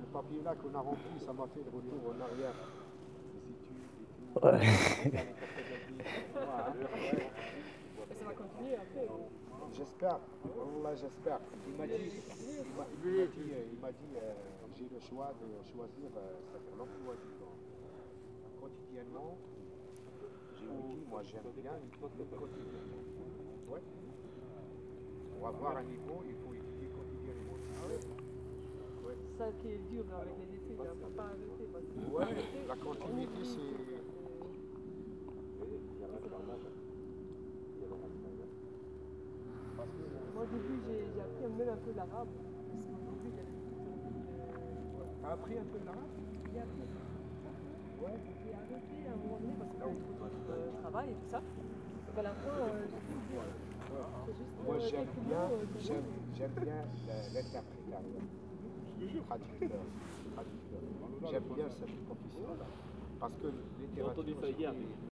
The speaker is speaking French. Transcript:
Le papier là qu'on a rempli, ça m'a fait le retour en arrière. Ouais. Ça va continuer après. J'espère, Wallah, j'espère. Il m'a dit, il m'a il dit, euh, il dit, euh, j'ai le choix de choisir euh, c'est-à-dire l'emploi du temps. Quotidiennement, j'ai dit, moi j'aime bien le quotidien. Ouais. Pour avoir un niveau, il faut étudier quotidiennement. Ouais. Ça qui est dur avec les études, il ne faut pas arrêter. Parce que Ouais, la continuité c'est. Que Moi, au début, j'ai appris même un peu l'arabe. Parce qu'au début, il y avait beaucoup de. T'as appris un peu l'arabe? J'ai appris. Ouais. J'ai arrêté à un travail et tout ça. Donc à la fin, euh. Moi euh, j'aime bien, j'aime, bien l'interprétation. Traducteur. J'aime bien cette profession-là. Parce que J'ai